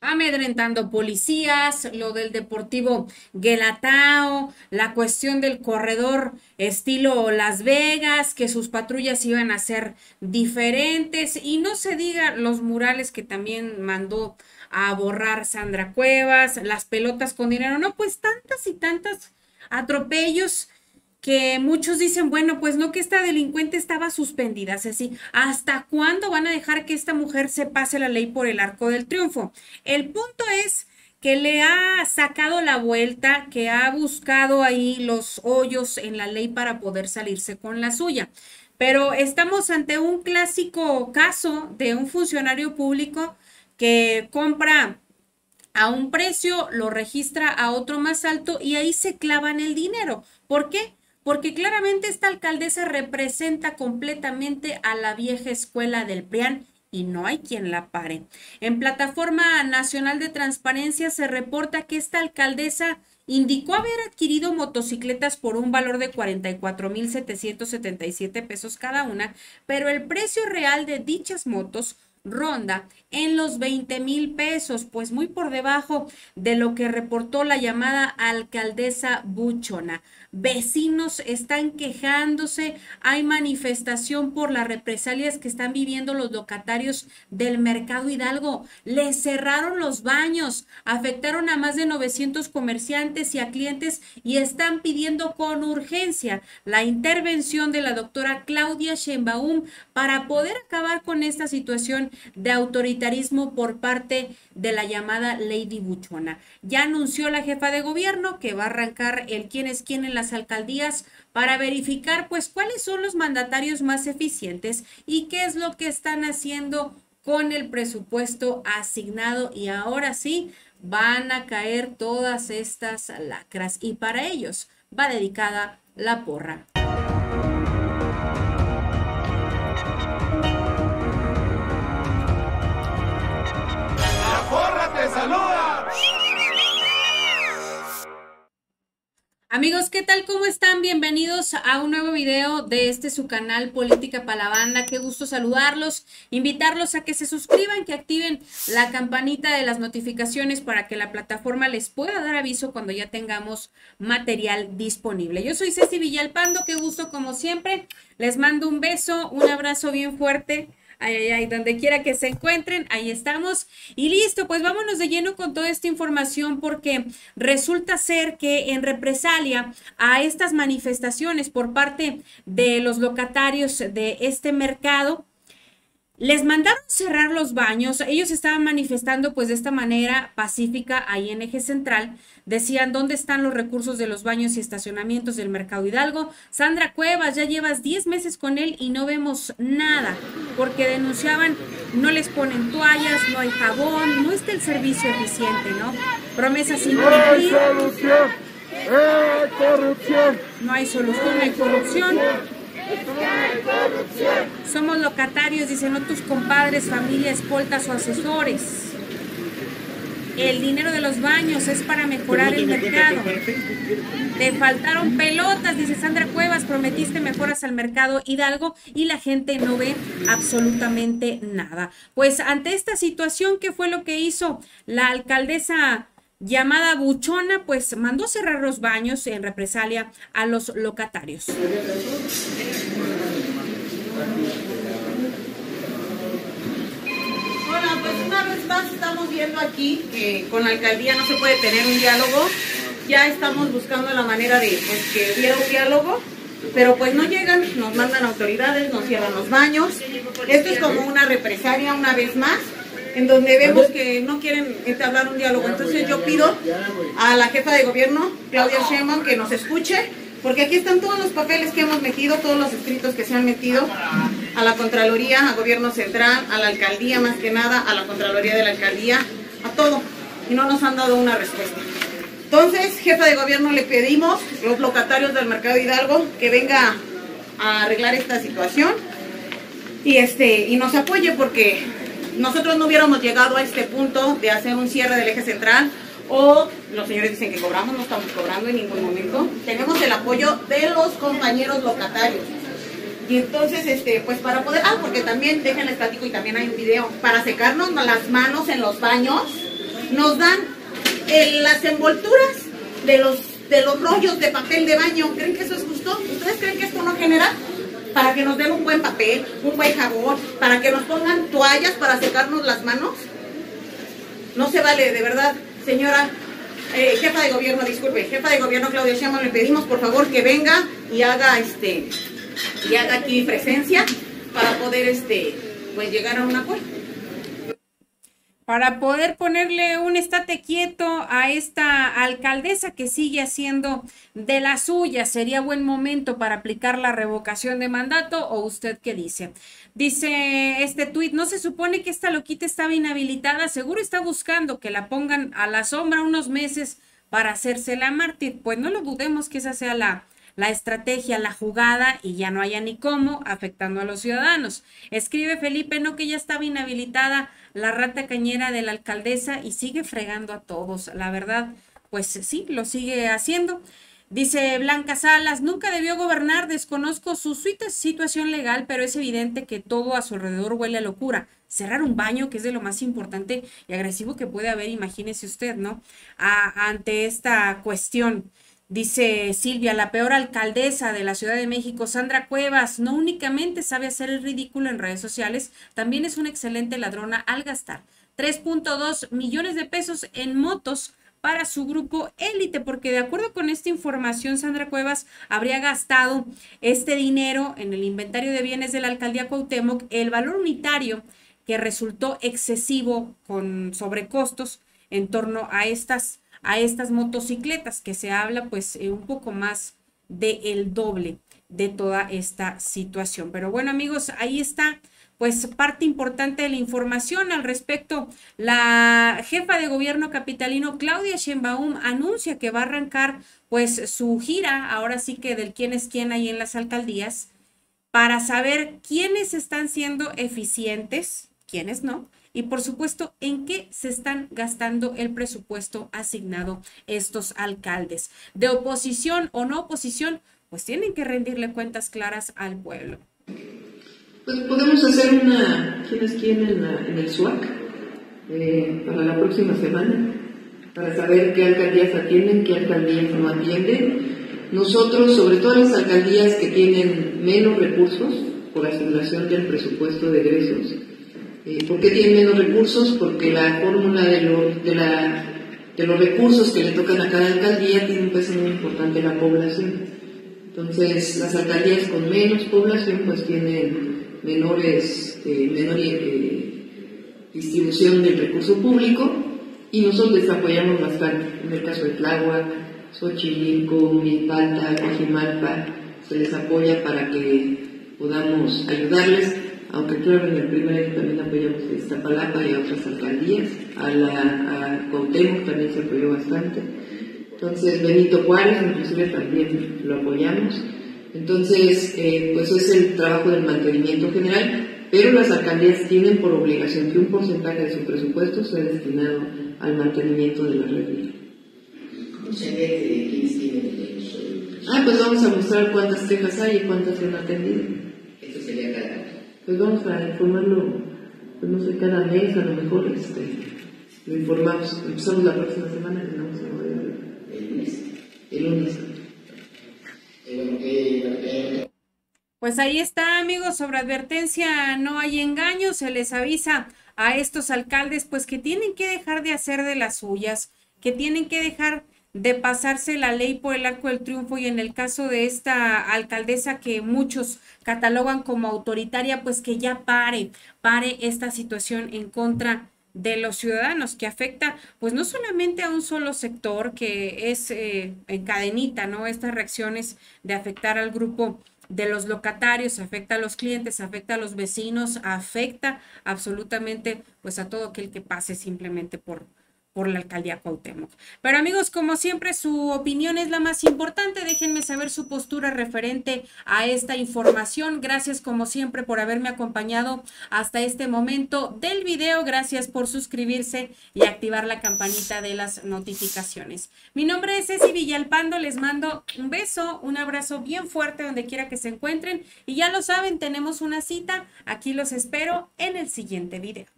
amedrentando policías, lo del Deportivo Guelatao, la cuestión del corredor estilo Las Vegas, que sus patrullas iban a ser diferentes. Y no se diga los murales que también mandó a borrar Sandra Cuevas, las pelotas con dinero, no, pues tantas y tantas atropellos que muchos dicen, bueno, pues no que esta delincuente estaba suspendida, es así, ¿hasta cuándo van a dejar que esta mujer se pase la ley por el arco del triunfo? El punto es que le ha sacado la vuelta, que ha buscado ahí los hoyos en la ley para poder salirse con la suya. Pero estamos ante un clásico caso de un funcionario público que compra a un precio, lo registra a otro más alto y ahí se clavan el dinero. ¿Por qué? Porque claramente esta alcaldesa representa completamente a la vieja escuela del PRIAN y no hay quien la pare. En Plataforma Nacional de Transparencia se reporta que esta alcaldesa indicó haber adquirido motocicletas por un valor de 44.777 pesos cada una, pero el precio real de dichas motos ronda en los 20 mil pesos, pues muy por debajo de lo que reportó la llamada alcaldesa Buchona. Vecinos están quejándose, hay manifestación por las represalias que están viviendo los locatarios del mercado Hidalgo. Les cerraron los baños, afectaron a más de 900 comerciantes y a clientes y están pidiendo con urgencia la intervención de la doctora Claudia Sheinbaum para poder acabar con esta situación de autoritarismo por parte de la llamada Lady Buchona. Ya anunció la jefa de gobierno que va a arrancar el quién es quién en las alcaldías para verificar pues cuáles son los mandatarios más eficientes y qué es lo que están haciendo con el presupuesto asignado y ahora sí van a caer todas estas lacras y para ellos va dedicada la porra. Bienvenidos a un nuevo video de este su canal Política para la. Qué gusto saludarlos, invitarlos a que se suscriban, que activen la campanita de las notificaciones para que la plataforma les pueda dar aviso cuando ya tengamos material disponible. Yo soy Ceci Villalpando, qué gusto como siempre. Les mando un beso, un abrazo bien fuerte Ay, ay, ay, donde quiera que se encuentren, ahí estamos. Y listo, pues vámonos de lleno con toda esta información porque resulta ser que en represalia a estas manifestaciones por parte de los locatarios de este mercado, les mandaron cerrar los baños, ellos estaban manifestando pues de esta manera pacífica ahí en eje central, decían dónde están los recursos de los baños y estacionamientos del Mercado Hidalgo. Sandra Cuevas, ya llevas 10 meses con él y no vemos nada, porque denunciaban, no les ponen toallas, no hay jabón, no está el servicio eficiente, ¿no? Promesas sin cumplir. No hay solución, no hay corrupción. Somos locatarios, dicen, no tus compadres, familia, escoltas o asesores. El dinero de los baños es para mejorar el mercado. Te faltaron pelotas, dice Sandra Cuevas, prometiste mejoras al mercado Hidalgo y la gente no ve absolutamente nada. Pues ante esta situación, ¿qué fue lo que hizo la alcaldesa llamada Buchona, pues mandó cerrar los baños en represalia a los locatarios. Hola, pues una vez más estamos viendo aquí que con la alcaldía no se puede tener un diálogo. Ya estamos buscando la manera de pues, que hubiera un diálogo, pero pues no llegan, nos mandan autoridades, nos cierran los baños. Esto es como una represalia una vez más en donde vemos que no quieren entablar un diálogo. Entonces yo pido a la jefa de gobierno, Claudia Sheinbaum, que nos escuche, porque aquí están todos los papeles que hemos metido, todos los escritos que se han metido a la Contraloría, a Gobierno Central, a la Alcaldía más que nada, a la Contraloría de la Alcaldía, a todo, y no nos han dado una respuesta. Entonces, jefa de gobierno, le pedimos, los locatarios del Mercado Hidalgo, que venga a arreglar esta situación y, este, y nos apoye porque nosotros no hubiéramos llegado a este punto de hacer un cierre del eje central o los señores dicen que cobramos, no estamos cobrando en ningún momento. Tenemos el apoyo de los compañeros locatarios. Y entonces, este, pues para poder, ah, porque también, déjenles platico y también hay un video, para secarnos las manos en los baños, nos dan eh, las envolturas de los, de los rollos de papel de baño. ¿Creen que eso es justo? ¿Ustedes creen que esto no genera? Para que nos den un buen papel, un buen jabón, para que nos pongan toallas para secarnos las manos. No se vale, de verdad, señora eh, jefa de gobierno, disculpe, jefa de gobierno Claudia Sheinbaum, le pedimos por favor que venga y haga este y haga aquí presencia para poder este pues llegar a un acuerdo para poder ponerle un estate quieto a esta alcaldesa que sigue haciendo de la suya. ¿Sería buen momento para aplicar la revocación de mandato o usted qué dice? Dice este tuit, no se supone que esta loquita estaba inhabilitada, seguro está buscando que la pongan a la sombra unos meses para hacerse la mártir. Pues no lo dudemos que esa sea la, la estrategia, la jugada y ya no haya ni cómo afectando a los ciudadanos. Escribe Felipe, no que ya estaba inhabilitada la rata cañera de la alcaldesa y sigue fregando a todos. La verdad, pues sí, lo sigue haciendo. Dice Blanca Salas, nunca debió gobernar, desconozco su situación legal, pero es evidente que todo a su alrededor huele a locura. Cerrar un baño, que es de lo más importante y agresivo que puede haber, imagínese usted, ¿no? ante esta cuestión. Dice Silvia, la peor alcaldesa de la Ciudad de México, Sandra Cuevas, no únicamente sabe hacer el ridículo en redes sociales, también es una excelente ladrona al gastar 3.2 millones de pesos en motos para su grupo élite, porque de acuerdo con esta información, Sandra Cuevas habría gastado este dinero en el inventario de bienes de la alcaldía Cuauhtémoc, el valor unitario que resultó excesivo con sobrecostos en torno a estas a estas motocicletas, que se habla pues eh, un poco más del el doble de toda esta situación. Pero bueno amigos, ahí está pues parte importante de la información al respecto. La jefa de gobierno capitalino Claudia Sheinbaum anuncia que va a arrancar pues su gira, ahora sí que del quién es quién ahí en las alcaldías, para saber quiénes están siendo eficientes, quiénes no, y por supuesto en qué se están gastando el presupuesto asignado estos alcaldes. De oposición o no oposición, pues tienen que rendirle cuentas claras al pueblo. Pues podemos hacer una quién es quién en, el SUAC eh, para la próxima semana, para saber qué alcaldías atienden, qué alcaldías no atienden. Nosotros, sobre todo las alcaldías que tienen menos recursos por asignación del presupuesto de egresos, eh, ¿Por qué tienen menos recursos? Porque la fórmula de, de, los recursos que le tocan a cada alcaldía tiene un peso muy importante en la población. Entonces, las alcaldías con menos población pues tienen menores, eh, menor eh, distribución del recurso público y nosotros les apoyamos bastante. En el caso de Tláhuac, Xochimilco, Milpalta, Cojimalpa, se les apoya para que podamos ayudarles aunque claro, en el primer año también apoyamos a Iztapalapa y a otras alcaldías, a, la, a también se apoyó bastante. Entonces, Benito Juárez, inclusive también lo apoyamos. Entonces, eh, pues es el trabajo del mantenimiento general, pero las alcaldías tienen por obligación que un porcentaje de su presupuesto sea destinado al mantenimiento de la red ¿Cómo se ve Ah, pues vamos a mostrar cuántas quejas hay y cuántas se han atendido. Eso sería cada pues vamos a informarlo, pues no sé, cada mes a lo mejor este, lo informamos. Empezamos la próxima semana y vamos a el lunes. El lunes. Pues ahí está, amigos, sobre advertencia no hay engaño, se les avisa a estos alcaldes pues que tienen que dejar de hacer de las suyas, que tienen que dejar de pasarse la ley por el arco del triunfo y en el caso de esta alcaldesa que muchos catalogan como autoritaria, pues que ya pare, pare esta situación en contra de los ciudadanos que afecta pues no solamente a un solo sector que es eh, en cadenita, ¿no? Estas reacciones de afectar al grupo de los locatarios, afecta a los clientes, afecta a los vecinos, afecta absolutamente pues a todo aquel que pase simplemente por, por la alcaldía Cuauhtémoc. Pero amigos, como siempre, su opinión es la más importante. Déjenme saber su postura referente a esta información. Gracias como siempre por haberme acompañado hasta este momento del video. Gracias por suscribirse y activar la campanita de las notificaciones. Mi nombre es Ceci Villalpando. Les mando un beso, un abrazo bien fuerte donde quiera que se encuentren. Y ya lo saben, tenemos una cita. Aquí los espero en el siguiente video.